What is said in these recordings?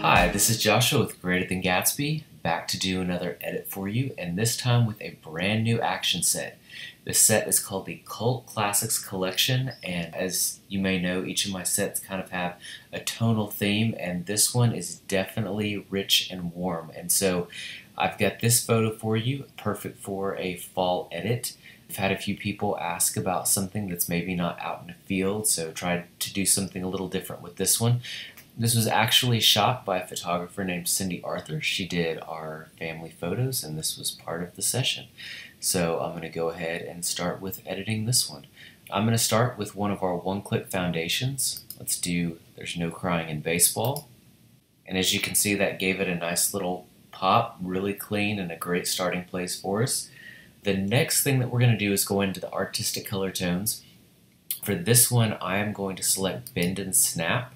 Hi, this is Joshua with Greater Than Gatsby, back to do another edit for you, and this time with a brand new action set. This set is called the Cult Classics Collection, and as you may know, each of my sets kind of have a tonal theme, and this one is definitely rich and warm. And so I've got this photo for you, perfect for a fall edit. I've had a few people ask about something that's maybe not out in the field, so tried to do something a little different with this one. This was actually shot by a photographer named Cindy Arthur. She did our family photos, and this was part of the session. So I'm going to go ahead and start with editing this one. I'm going to start with one of our one-click foundations. Let's do There's No Crying in Baseball. And as you can see, that gave it a nice little pop, really clean, and a great starting place for us. The next thing that we're going to do is go into the artistic color tones. For this one, I am going to select Bend and Snap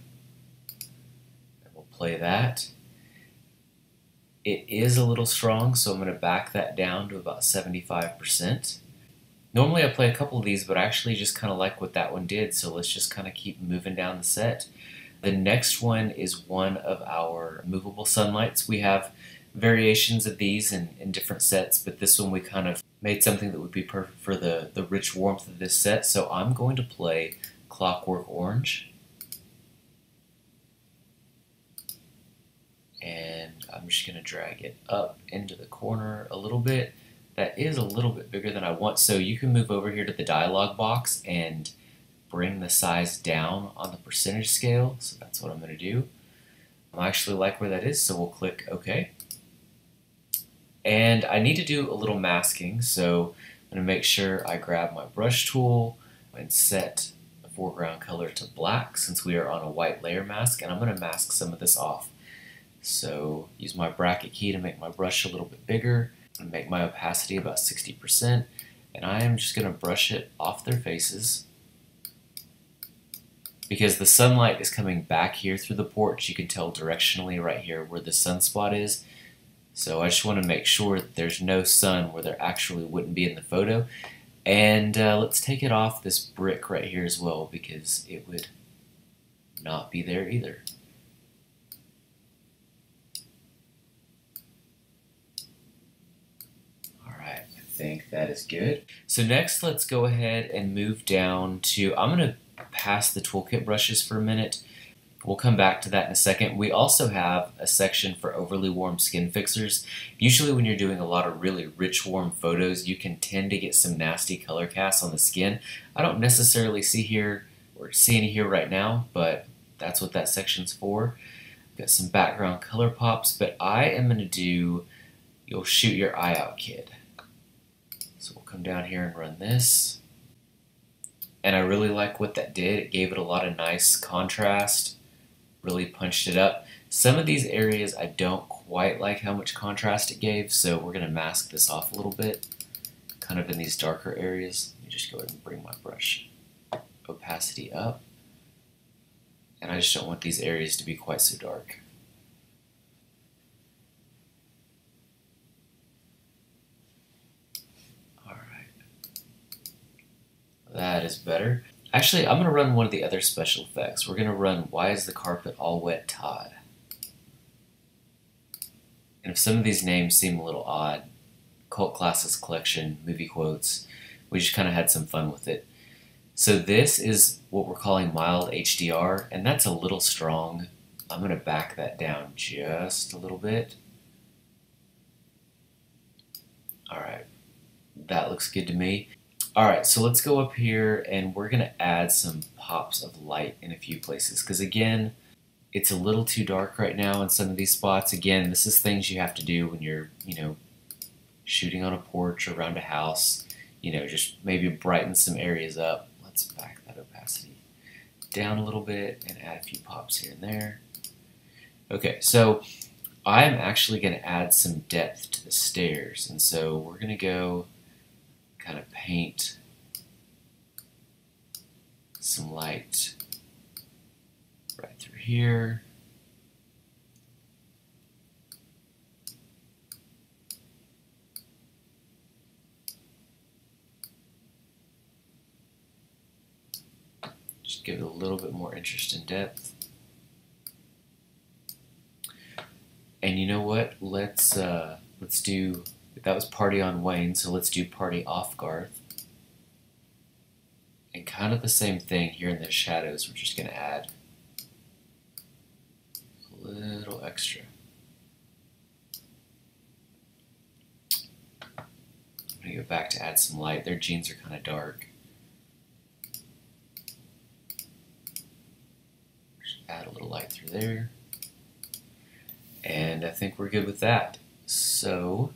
play that. It is a little strong, so I'm going to back that down to about 75%. Normally I play a couple of these, but I actually just kind of like what that one did, so let's just kind of keep moving down the set. The next one is one of our movable sunlights. We have variations of these in, in different sets, but this one we kind of made something that would be perfect for the, the rich warmth of this set, so I'm going to play Clockwork Orange. And I'm just going to drag it up into the corner a little bit. That is a little bit bigger than I want, so you can move over here to the dialog box and bring the size down on the percentage scale, so that's what I'm going to do. I actually like where that is, so we'll click OK. And I need to do a little masking, so I'm going to make sure I grab my brush tool and set the foreground color to black since we are on a white layer mask, and I'm going to mask some of this off. So use my bracket key to make my brush a little bit bigger and make my opacity about 60%. And I am just going to brush it off their faces because the sunlight is coming back here through the porch. You can tell directionally right here where the sunspot is. So I just want to make sure that there's no sun where there actually wouldn't be in the photo. And uh, let's take it off this brick right here as well because it would not be there either. Think that is good. So next, let's go ahead and move down to, I'm going to pass the toolkit brushes for a minute. We'll come back to that in a second. We also have a section for overly warm skin fixers. Usually when you're doing a lot of really rich warm photos, you can tend to get some nasty color casts on the skin. I don't necessarily see here or see any here right now, but that's what that section's for. Got some background color pops, but I am going to do You'll Shoot Your Eye Out Kid. Come down here and run this. And I really like what that did. It gave it a lot of nice contrast, really punched it up. Some of these areas I don't quite like how much contrast it gave, so we're going to mask this off a little bit, kind of in these darker areas. Let me just go ahead and bring my brush opacity up. And I just don't want these areas to be quite so dark. That is better. Actually, I'm going to run one of the other special effects. We're going to run Why is the Carpet All Wet Todd? And if some of these names seem a little odd, Cult Classics Collection, movie quotes, we just kind of had some fun with it. So this is what we're calling mild HDR, and that's a little strong. I'm going to back that down just a little bit. Alright, that looks good to me. All right, so let's go up here and we're gonna add some pops of light in a few places because again, it's a little too dark right now in some of these spots. Again, this is things you have to do when you're, you know, shooting on a porch or around a house. You know, just maybe brighten some areas up. Let's back that opacity down a little bit and add a few pops here and there. Okay, so I'm actually going to add some depth to the stairs. And so we're going to go kind of paint some light right through here. Just give it a little bit more interest and depth. And you know what? Let's uh, let's do that was party on Wayne, so let's do party off Garth. And kind of the same thing here in the shadows. We're just gonna add a little extra. I'm gonna go back to add some light. Their jeans are kind of dark. Just add a little light through there. And I think we're good with that. So,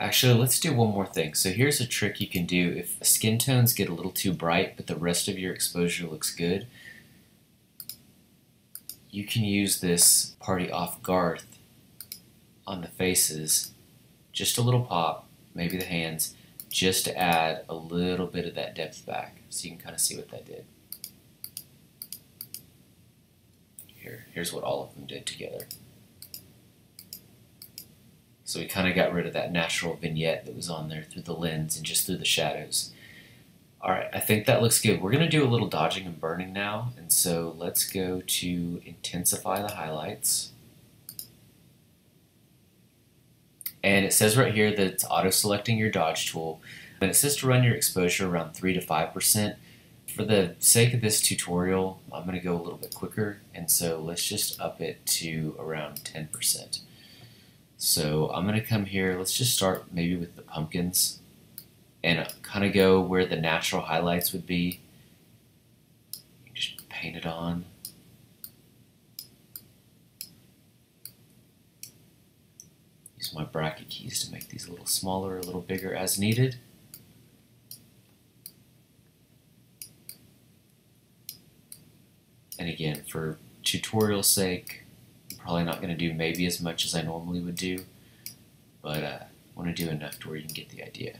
actually, let's do one more thing. So here's a trick you can do. If skin tones get a little too bright, but the rest of your exposure looks good, you can use this Party Off Garth on the faces, just a little pop, maybe the hands, just to add a little bit of that depth back. So you can kind of see what that did. Here, here's what all of them did together. So we kind of got rid of that natural vignette that was on there through the lens and just through the shadows. All right, I think that looks good. We're going to do a little dodging and burning now. And so let's go to intensify the highlights. And it says right here that it's auto-selecting your dodge tool. And it says to run your exposure around 3 to 5%. For the sake of this tutorial, I'm going to go a little bit quicker. And so let's just up it to around 10%. So I'm going to come here, let's just start maybe with the pumpkins and uh, kind of go where the natural highlights would be. Just paint it on. Use my bracket keys to make these a little smaller, a little bigger as needed. And again, for tutorial sake, Probably not going to do maybe as much as I normally would do, but uh, want to do enough to where you can get the idea.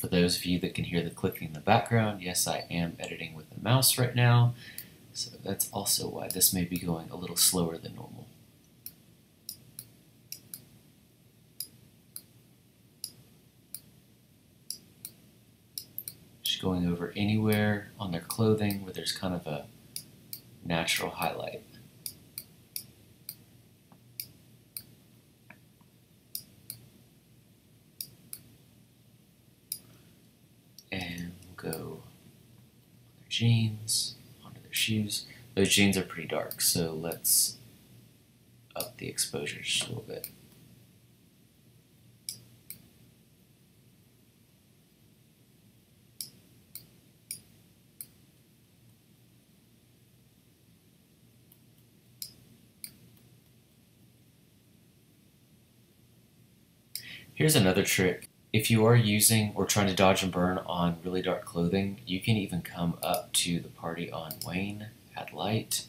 For those of you that can hear the clicking in the background, yes, I am editing with the mouse right now, so that's also why this may be going a little slower than normal. Just going over anywhere on their clothing where there's kind of a natural highlight. Go on their jeans, onto their shoes. Those jeans are pretty dark, so let's up the exposure just a little bit. Here's another trick if you are using or trying to dodge and burn on really dark clothing, you can even come up to the party on Wayne, add light,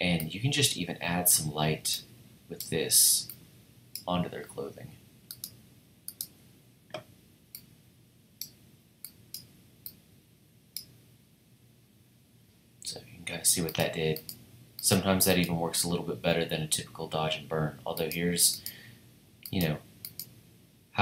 and you can just even add some light with this onto their clothing. So you can kind of see what that did. Sometimes that even works a little bit better than a typical dodge and burn, although here's, you know,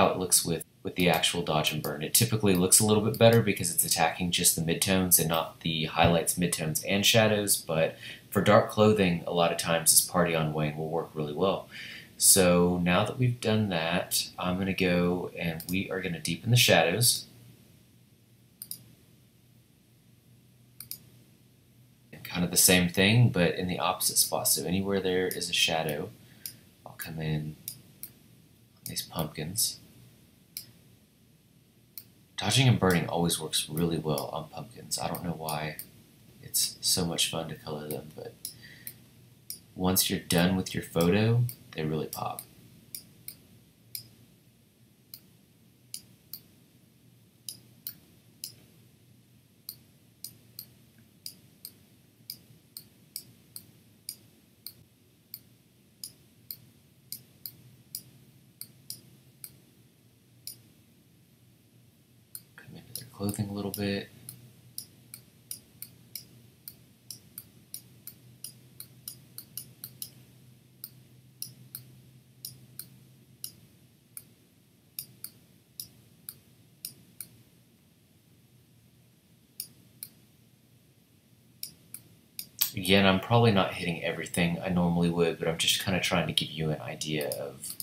how it looks with, with the actual dodge and burn. It typically looks a little bit better because it's attacking just the midtones and not the highlights, midtones, and shadows, but for dark clothing, a lot of times this party on Wayne will work really well. So now that we've done that, I'm going to go and we are going to deepen the shadows. And kind of the same thing, but in the opposite spot. So anywhere there is a shadow, I'll come in on these pumpkins. Dodging and burning always works really well on pumpkins. I don't know why. It's so much fun to color them, but once you're done with your photo, they really pop. clothing a little bit. Again, I'm probably not hitting everything I normally would, but I'm just kind of trying to give you an idea of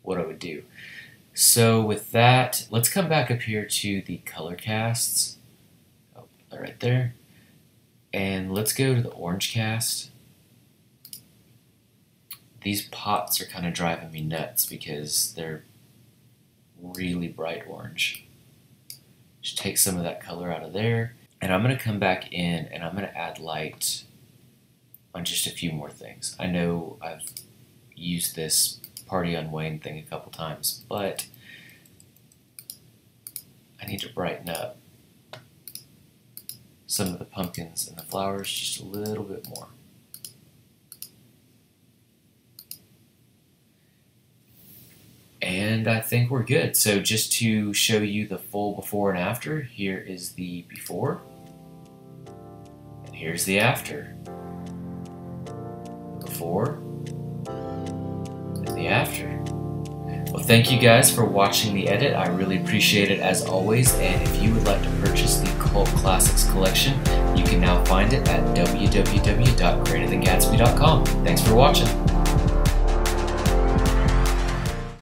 what I would do. So with that, let's come back up here to the color casts. Oh, right there. And let's go to the orange cast. These pots are kind of driving me nuts because they're really bright orange. Just take some of that color out of there. And I'm going to come back in and I'm going to add light on just a few more things. I know I've used this party on Wayne thing a couple times, but I need to brighten up some of the pumpkins and the flowers just a little bit more. And I think we're good. So just to show you the full before and after, here is the before. And here's the after. Before. After. Well, thank you guys for watching the edit. I really appreciate it as always. And if you would like to purchase the Cult Classics collection, you can now find it at www.greaterthangatsby.com. Thanks for watching.